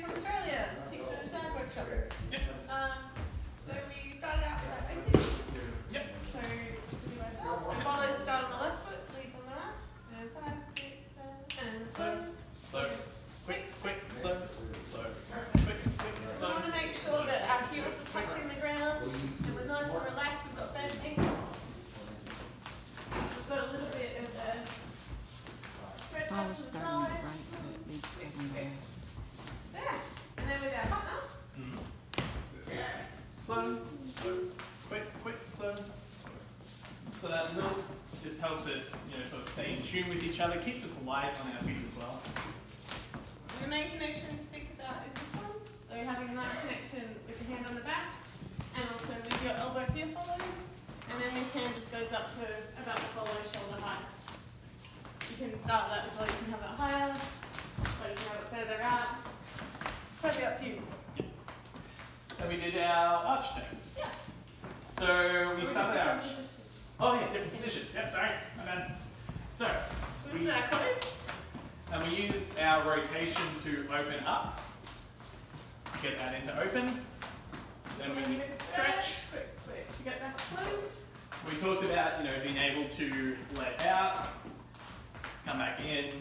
from Australia, teacher shag workshop. Yep. Um, so we started out with our basics. Yep. So we guys so follow start on the left foot, leads on the right, and five, six, seven, and Slow, seven. slow, quick, quick, slow, slow, quick, quick, We slow. want to make sure that our heels are touching the ground and we're nice and relaxed. We've got bent knees. We've got a little bit of a stretch Follow up to the starting on the side. right foot, lead starting there. There. And then with our partner, Mm. Slow, slow, quick, quick, slow. So that little just helps us, you know, sort of stay in tune with each other, keeps us light on our feet as well. the main connection to think about is this one. So you're having a nice connection with your hand on the back and also with your elbow here follows. And then this hand just goes up to about the follow shoulder height. You can start that as well. You can have it higher, or you can have it further out. Totally up to you. And we did our arch turns. Yeah. So we started our. Oh yeah, different positions. Yep, sorry, my bad. So, we, this is our and we use our rotation to open up, get that into open. Then we stretch. Quick, quick. To get that closed. We talked about, you know, being able to let out, come back in,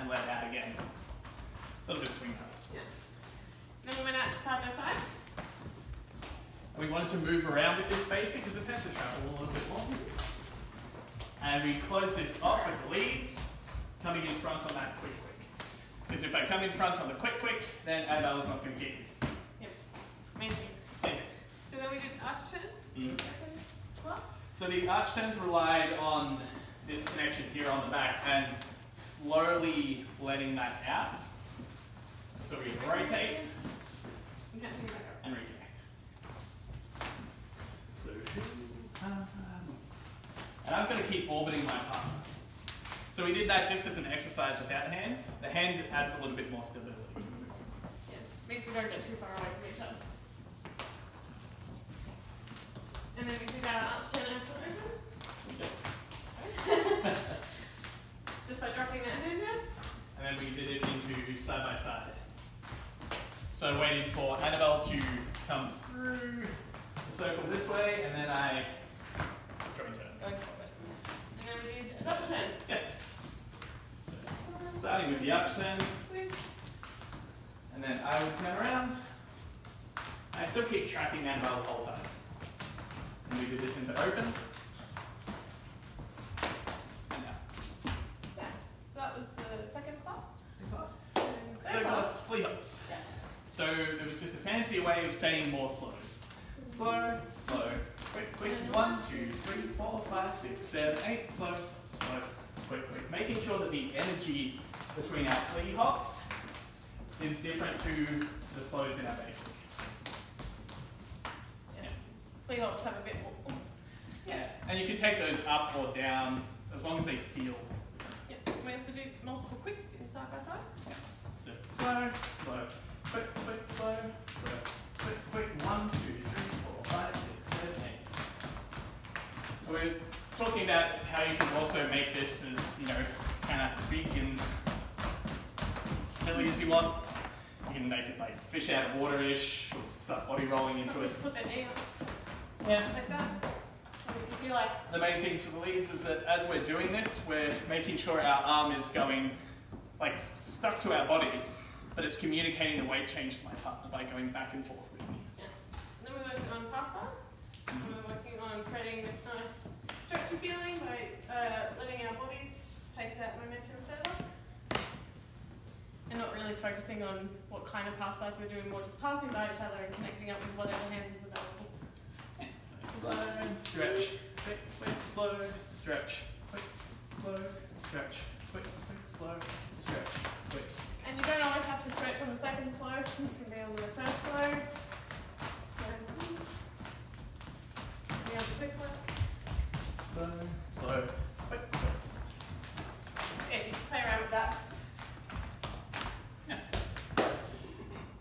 and let out again. Sort of a swing dance. Then we went out to side by side. We wanted to move around with this basic tends a more. And we close this off with the leads, coming in front on that quick quick. Because if I come in front on the quick quick, then Annabel's not going to get me. Main thing. Okay. So then we did arch turns. Mm. So the arch turns relied on this connection here on the back and slowly letting that out. So we rotate You can't see me back up. and reconnect. So, and I'm going to keep orbiting my partner. So we did that just as an exercise without hands. The hand adds a little bit more stability. Yeah, means we don't get too far away from each other. And then we did our arch turn after open. Just by dropping that hand down. And then we did it into side by side. So waiting for Annabel to come through the circle this way, and then I joined her. Going forward. And then we did a double turn. Yes. Starting with the and then I would turn around. I still keep tracking Annabel the whole time. And we did this into open. And out. Yes. So that was the second class. Second class. Third third class. class, flea hops. Yeah. So it was just a fancy way of saying more slows. Slow, slow, quick, quick. One, two, three, four, five, six, seven, eight. Slow, slow, quick, quick. Making sure that the energy between our flea hops is different to the slows in our basic. Yeah. Flea hops have a bit more oomph. Yeah. And you can take those up or down as long as they feel. Yeah. We also do multiple quicks in side by side. Yeah. So slow, slow, quick, quick, slow, slow, quick, quick. One, two, three, four, five, six, seven, eight. We're talking about how you can also make this as, you know, kind of big and silly as you want. You can make it like fish out of water-ish, start body rolling into it. Put their knee up Yeah. like that. So if you like, The main thing for the leads is that as we're doing this, we're making sure our arm is going, like, stuck to our body, but it's communicating the weight change to my partner by going back and forth with me. Yeah. And then we're working on pass bys. And we're working on creating this nice stretchy feeling by uh, letting our bodies take that momentum further. Really focusing on what kind of pass bys we're doing, more just passing by each other and connecting up with whatever hand is available. Slow, stretch, quick, quick, slow, stretch, quick, slow, stretch, quick, quick, slow, stretch, quick. And you don't always have to stretch on the second flow, you can be on the first. So, the quick one. Slow, slow, quick, quick. Yeah, you can play around with that.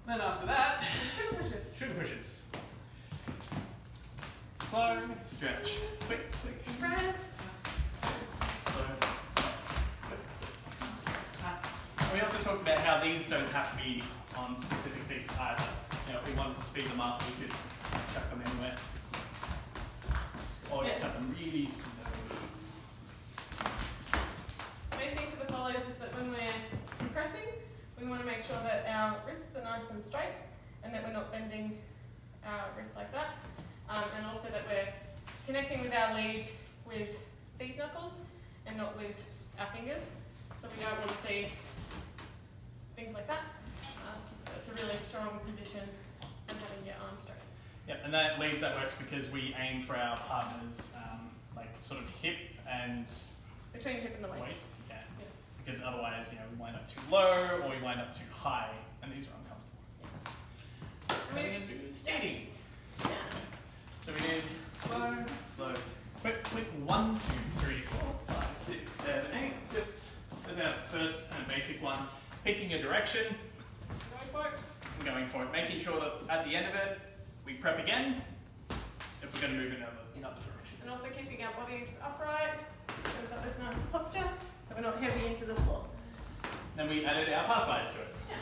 Then after that, And sugar pushes. Slow, stretch, quick, quick, Press. slow, slow, quick, quick. And we also talked about how these don't have to be on specific pieces either. You know, if we wanted to speed them up, we could chuck them anywhere. Or just have them really slow. main thing for the follows is that when we're compressing, we want to make sure that our wrists are nice and straight and that we're not bending our wrists like that. Um, and also that we're connecting with our lead with these knuckles and not with our fingers. So we don't want to see things like that. Uh, so it's a really strong position and having your arms straight. Yep, and that leads that works because we aim for our partner's um, like sort of hip and Between hip and the waist. waist. Yeah. Yeah. Because otherwise, you know, we wind up too low or we wind up too high, and these are uncomfortable. I mean, Coming into skating. Yeah. So we did slow, slow, quick, quick, one, two, three, four, five, six, seven, eight. Just as our first and basic one, picking a direction Going for it. and going for it, making sure that at the end of it, we prep again if we're going to move in another, another direction. And also keeping our bodies upright. So we've got this nice posture, so we're not heavy into the floor. Then we added our pass bys to it. Yeah.